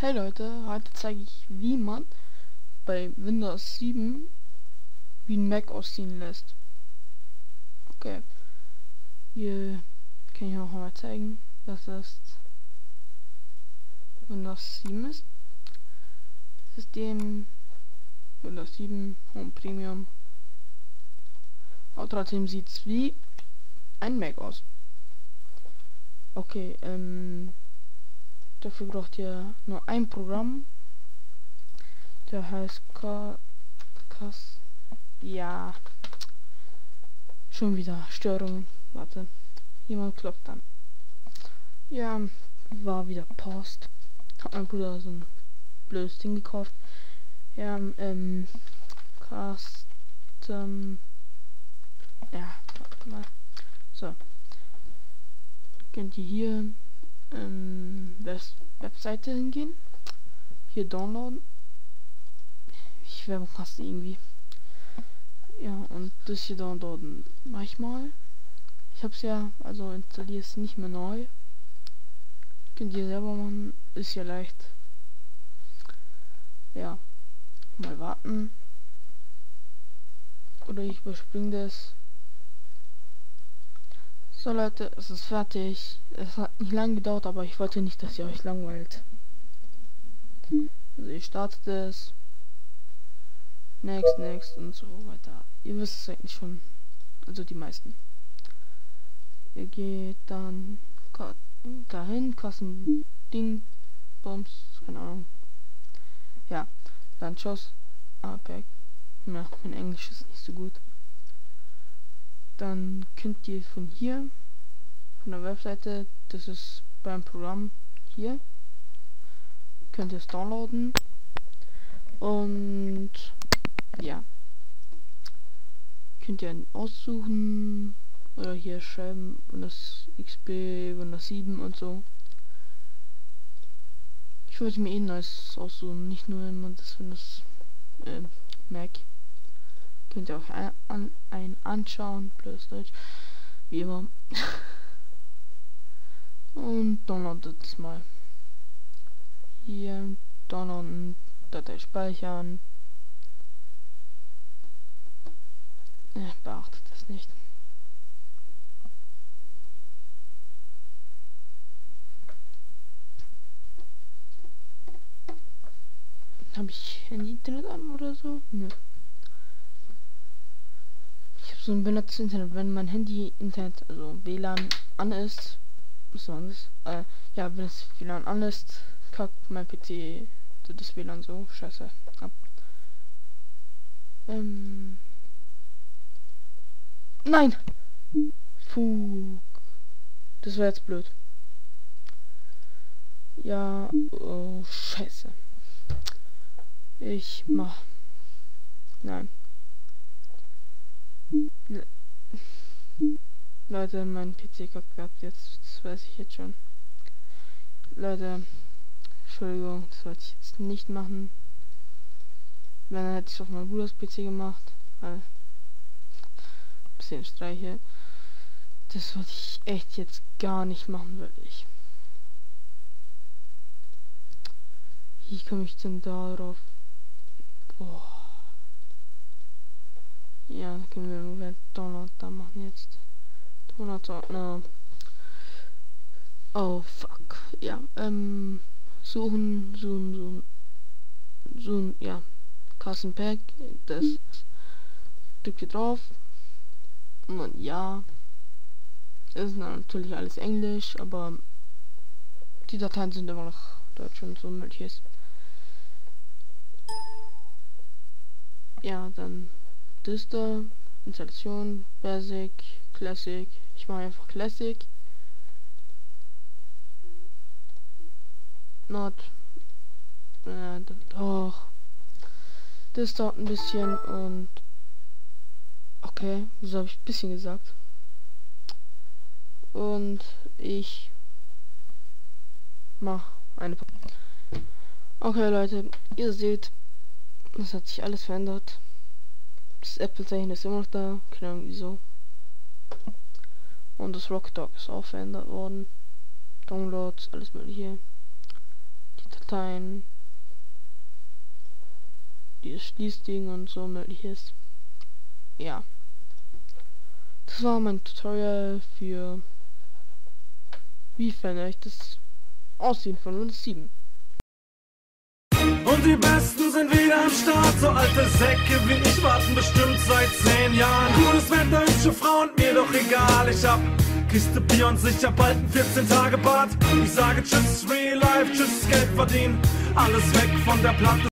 Hey Leute, heute zeige ich, wie man bei Windows 7 wie ein Mac ausziehen lässt. Okay. Hier kann ich auch mal zeigen, dass das Windows 7 ist. System Windows 7 Home Premium. Aber trotzdem sieht es wie ein Mac aus. Okay, ähm Dafür braucht ihr nur ein Programm. Der heißt Kas. Ja. Schon wieder Störungen. Warte. Jemand klopft an. Ja, war wieder Post. Hat mein Bruder so ein blödes Ding gekauft. Ja, ähm, Custom. Ja, warte mal. So. Könnt ihr hier ähm, Webseite hingehen. Hier downloaden. Ich werde fast irgendwie. Ja, und das hier downloaden mach ich. Ich hab's ja, also installiere es nicht mehr neu. Könnt ihr selber machen, ist ja leicht. Ja, mal warten. Oder ich überspringe das. So Leute, es ist fertig. Es hat nicht lange gedauert, aber ich wollte nicht, dass ihr euch langweilt. Also ihr startet es. Next, next und so weiter. Ihr wisst es eigentlich schon. Also die meisten. Ihr geht dann dahin, Kassen, Ding, Bums, keine Ahnung. Ja, dann Schuss, APEC. Ja, mein Englisch ist nicht so gut dann könnt ihr von hier, von der Webseite, das ist beim Programm hier, könnt ihr es downloaden und ja, könnt ihr aussuchen oder hier schreiben Windows XP, Windows 7 und so. Ich würde mir eh neues aussuchen, nicht nur immer das Windows äh, Mac. Könnt ihr euch ein, an, ein anschauen. Blödes Deutsch. Wie immer. Und downloadet es mal. Hier downloaden, Datei speichern. Äh, beachtet das nicht. Habe ich Handy-Internet an oder so? Nö so ein benutztes Internet, wenn mein Handy Internet, also WLAN an ist, was man das? Äh, ja, wenn es WLAN an ist, kackt mein PC das WLAN so scheiße ab. Ähm. Nein! Puh. Das war jetzt blöd. Ja, oh, scheiße. Ich mach. Nein. Leute, mein PC kackt gehabt jetzt. Das weiß ich jetzt schon. Leute, Entschuldigung, das wollte ich jetzt nicht machen. Wenn, dann hätte ich es auf meinem Bruders PC gemacht. Weil. Bisschen Streiche. Das wollte ich echt jetzt gar nicht machen, wirklich. Wie komme ich denn da drauf? Boah. Können wir Download da machen jetzt. Download-Ordner. Oh, fuck. Ja, ähm, suchen, suchen, suchen, suchen, ja. Kassenpack, das drückt ihr drauf. Und ja. Das ist natürlich alles Englisch, aber die Dateien sind immer noch Deutsch und so mögliches. Ja, dann das da, Installation, Basic, Classic. Ich mache einfach Classic. Not. Äh, doch. Das dauert ein bisschen und. Okay, wieso habe ich ein bisschen gesagt? Und ich mach eine. Okay, Leute, ihr seht, es hat sich alles verändert. Das Apple-Zeichen ist immer noch da. Keine Ahnung wieso. Und das Rock Dog ist auch verändert worden. Downloads, alles mögliche. Die Dateien, dieses Schließding und so möglich ist. Ja. Das war mein Tutorial für wie verändere ich das Aussehen von Windows 7. Und die Besten sind wieder am Start. So alte Säcke wie ich warten bestimmt seit zehn Jahren. Cooles Wetter, hübsche Frauen, mir doch egal. Ich hab Kiste Bier und sicher bald ein 14 Tage Bad. Ich sage Tschüss, Real Life, Tschüss, Geld verdienen. Alles weg von der Platte.